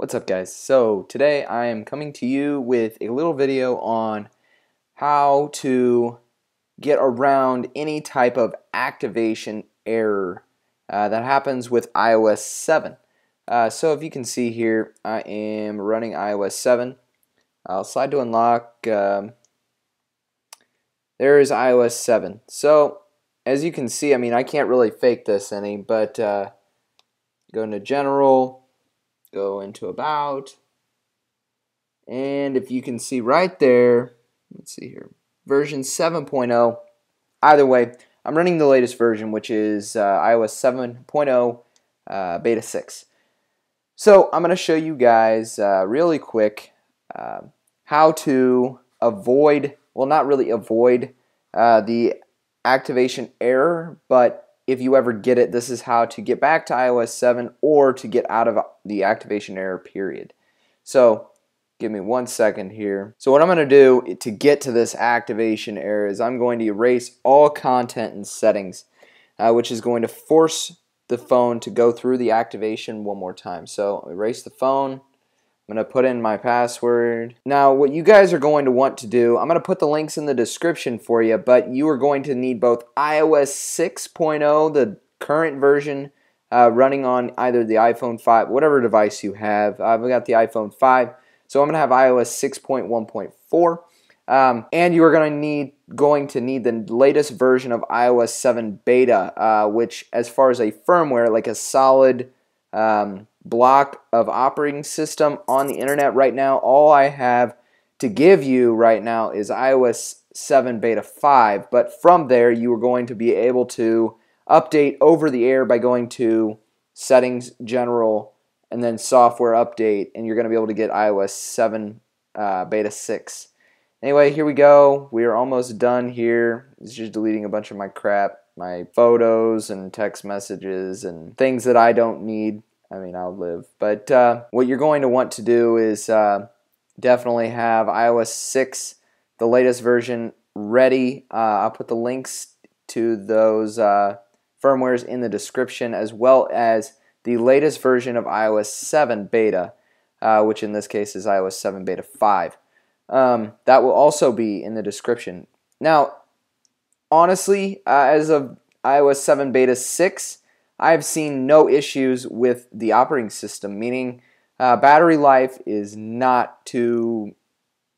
What's up guys? So today I am coming to you with a little video on how to get around any type of activation error uh, that happens with iOS 7. Uh, so if you can see here I am running iOS 7. I'll slide to unlock. Um, there is iOS 7. So as you can see I mean I can't really fake this any but uh, go into general go into about. And if you can see right there let's see here version 7.0 either way I'm running the latest version which is uh, iOS 7.0 uh, beta 6 so I'm gonna show you guys uh, really quick uh, how to avoid well not really avoid uh, the activation error but if you ever get it, this is how to get back to iOS 7 or to get out of the activation error period. So give me one second here. So what I'm going to do to get to this activation error is I'm going to erase all content and settings, uh, which is going to force the phone to go through the activation one more time. So erase the phone. I'm going to put in my password. Now, what you guys are going to want to do, I'm going to put the links in the description for you, but you are going to need both iOS 6.0, the current version, uh, running on either the iPhone 5, whatever device you have. I've got the iPhone 5, so I'm going to have iOS 6.1.4. Um, and you are going to need going to need the latest version of iOS 7 beta, uh, which, as far as a firmware, like a solid um, block of operating system on the internet right now. All I have to give you right now is iOS 7 Beta 5, but from there you are going to be able to update over the air by going to Settings, General, and then Software Update, and you're going to be able to get iOS 7 uh, Beta 6. Anyway, here we go. We are almost done here. It's just deleting a bunch of my crap, my photos and text messages and things that I don't need I mean, I'll live. But uh, what you're going to want to do is uh, definitely have iOS 6, the latest version, ready. Uh, I'll put the links to those uh, firmwares in the description, as well as the latest version of iOS 7 beta, uh, which in this case is iOS 7 beta 5. Um, that will also be in the description. Now, honestly, uh, as of iOS 7 beta 6, I've seen no issues with the operating system, meaning uh, battery life is not too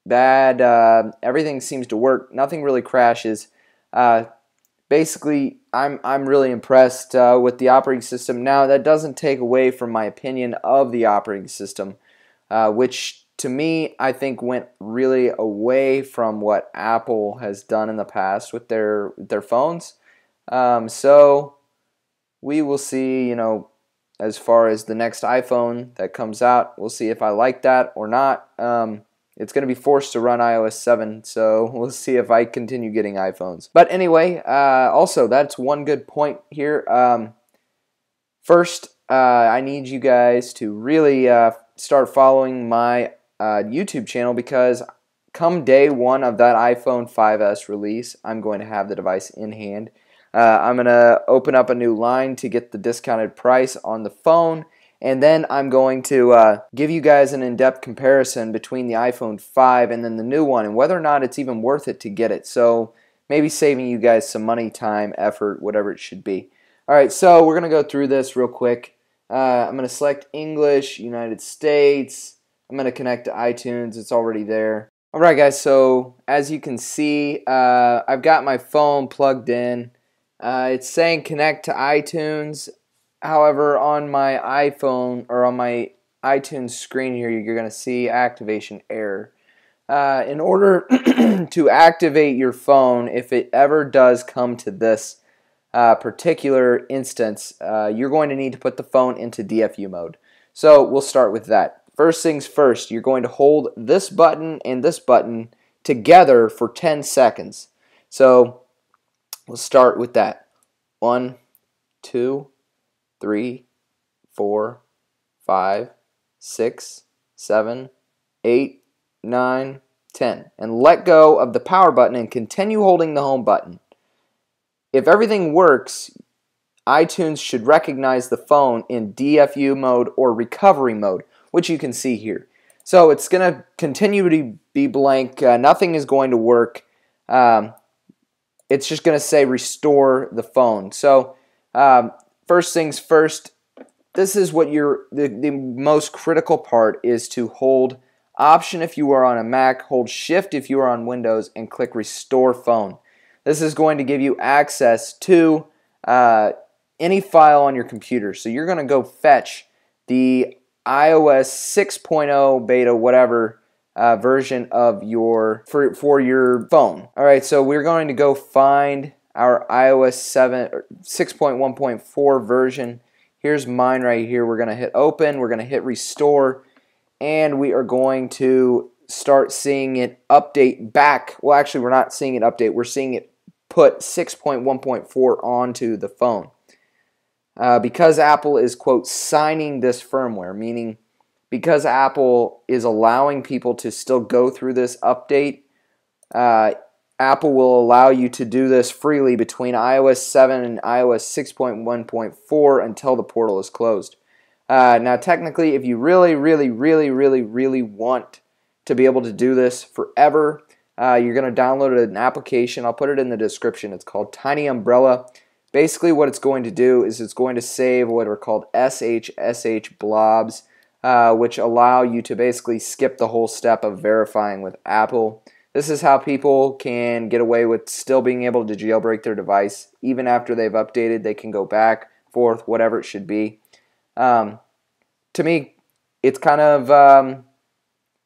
bad. Uh, everything seems to work. Nothing really crashes. Uh, basically, I'm I'm really impressed uh, with the operating system. Now, that doesn't take away from my opinion of the operating system, uh, which to me I think went really away from what Apple has done in the past with their their phones. Um, so we will see, you know, as far as the next iPhone that comes out, we'll see if I like that or not. Um, it's going to be forced to run iOS 7, so we'll see if I continue getting iPhones. But anyway, uh, also, that's one good point here. Um, first, uh, I need you guys to really uh, start following my uh, YouTube channel because come day one of that iPhone 5S release, I'm going to have the device in hand. Uh, I'm going to open up a new line to get the discounted price on the phone. And then I'm going to uh, give you guys an in-depth comparison between the iPhone 5 and then the new one and whether or not it's even worth it to get it. So maybe saving you guys some money, time, effort, whatever it should be. All right, so we're going to go through this real quick. Uh, I'm going to select English, United States. I'm going to connect to iTunes. It's already there. All right, guys, so as you can see, uh, I've got my phone plugged in. Uh, it's saying connect to iTunes. However, on my iPhone or on my iTunes screen here, you're going to see activation error. Uh, in order to activate your phone, if it ever does come to this uh, particular instance, uh, you're going to need to put the phone into DFU mode. So we'll start with that. First things first, you're going to hold this button and this button together for 10 seconds. So We'll start with that. One, two, three, four, five, six, seven, eight, nine, ten. And let go of the power button and continue holding the home button. If everything works, iTunes should recognize the phone in DFU mode or recovery mode. which you can see here. So it's going to continue to be blank. Uh, nothing is going to work. Um, it's just going to say restore the phone. So um, first things first, this is what you're, the, the most critical part is to hold Option if you are on a Mac, hold Shift if you are on Windows, and click Restore Phone. This is going to give you access to uh, any file on your computer. So you're going to go fetch the iOS 6.0 beta, whatever uh, version of your for, for your phone. All right, so we're going to go find our iOS 7 6.1.4 version. Here's mine right here. We're going to hit open. We're going to hit restore and we are going to start seeing it update back. Well, actually, we're not seeing it update. We're seeing it put 6.1.4 onto the phone. Uh, because Apple is, quote, signing this firmware, meaning because Apple is allowing people to still go through this update, uh, Apple will allow you to do this freely between iOS 7 and iOS 6.1.4 until the portal is closed. Uh, now, technically, if you really, really, really, really, really want to be able to do this forever, uh, you're going to download an application. I'll put it in the description. It's called TinyUmbrella. Basically, what it's going to do is it's going to save what are called SHSH blobs, uh, which allow you to basically skip the whole step of verifying with Apple. This is how people can get away with still being able to jailbreak their device. Even after they've updated, they can go back, forth, whatever it should be. Um, to me, it's kind of um,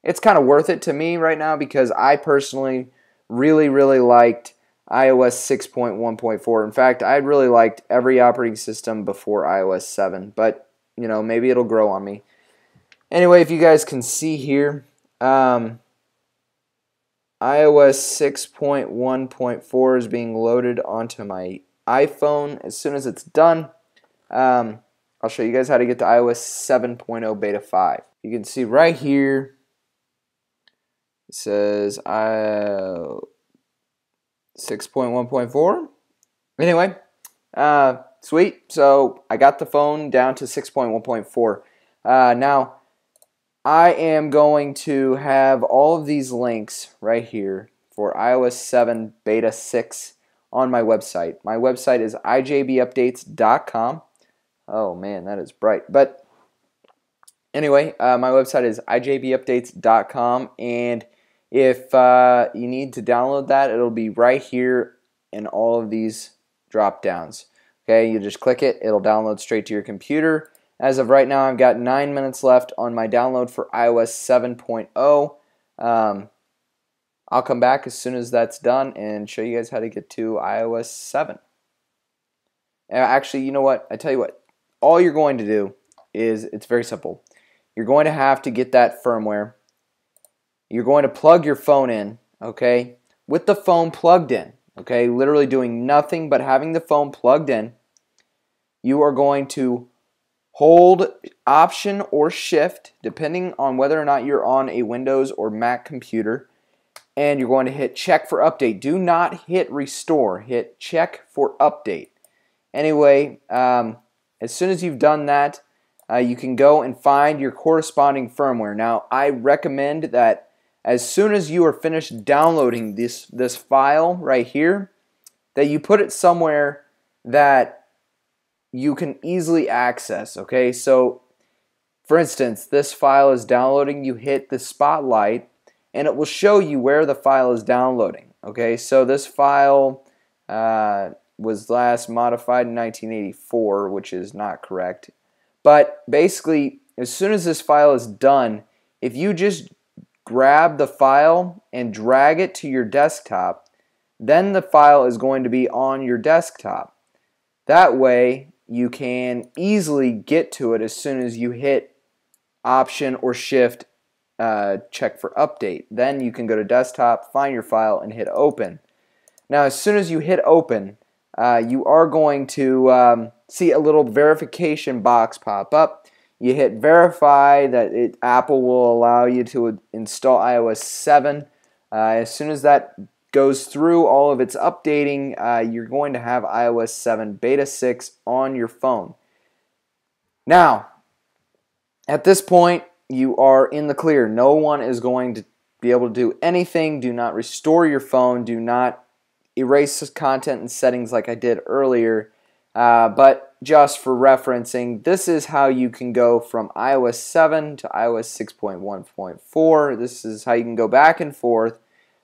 it's kind of worth it to me right now because I personally really really liked iOS 6.1.4. In fact, I really liked every operating system before iOS 7, but you know maybe it'll grow on me. Anyway, if you guys can see here, um, iOS 6.1.4 is being loaded onto my iPhone. As soon as it's done, um, I'll show you guys how to get to iOS 7.0 Beta 5. You can see right here, it says uh, 6.1.4. Anyway, uh, sweet. So I got the phone down to 6.1.4. Uh, now, I am going to have all of these links right here for iOS 7 Beta 6 on my website. My website is ijbupdates.com. Oh man, that is bright. But anyway, uh, my website is ijbupdates.com, and if uh, you need to download that, it'll be right here in all of these drop downs. Okay, you just click it, it'll download straight to your computer. As of right now, I've got nine minutes left on my download for iOS 7.0. Um, I'll come back as soon as that's done and show you guys how to get to iOS 7. Uh, actually, you know what? I tell you what, all you're going to do is it's very simple. You're going to have to get that firmware. You're going to plug your phone in, okay? With the phone plugged in, okay? Literally doing nothing but having the phone plugged in. You are going to hold option or shift depending on whether or not you're on a Windows or Mac computer and you're going to hit check for update. Do not hit restore. Hit check for update. Anyway, um, as soon as you've done that, uh, you can go and find your corresponding firmware. Now, I recommend that as soon as you are finished downloading this, this file right here, that you put it somewhere that you can easily access, okay? So, for instance, this file is downloading, you hit the spotlight, and it will show you where the file is downloading, okay? So this file, uh, was last modified in 1984, which is not correct. But basically, as soon as this file is done, if you just grab the file and drag it to your desktop, then the file is going to be on your desktop. That way, you can easily get to it as soon as you hit Option or Shift uh, check for update. Then you can go to desktop, find your file, and hit open. Now, as soon as you hit open, uh, you are going to um, see a little verification box pop up. You hit verify that it, Apple will allow you to install iOS 7. Uh, as soon as that goes through all of its updating, uh, you're going to have iOS 7 Beta 6 on your phone. Now, at this point, you are in the clear. No one is going to be able to do anything. Do not restore your phone. Do not erase content and settings like I did earlier. Uh, but just for referencing, this is how you can go from iOS 7 to iOS 6.1.4. This is how you can go back and forth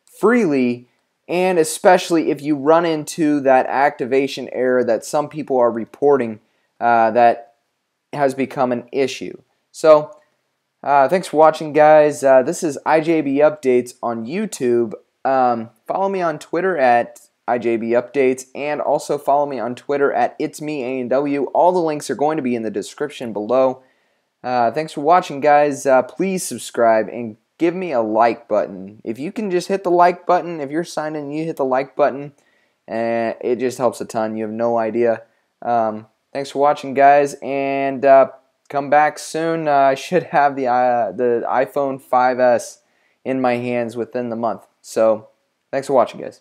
freely, and especially if you run into that activation error that some people are reporting uh, that has become an issue. So, uh, thanks for watching, guys. Uh, this is IJB Updates on YouTube. Um, follow me on Twitter at IJB Updates and also follow me on Twitter at It's Me A&W. All the links are going to be in the description below. Uh, thanks for watching, guys. Uh, please subscribe and give me a like button. If you can just hit the like button, if you're signed in, you hit the like button, and it just helps a ton. You have no idea. Um, thanks for watching, guys, and uh, come back soon. Uh, I should have the uh, the iPhone 5s in my hands within the month. So, thanks for watching, guys.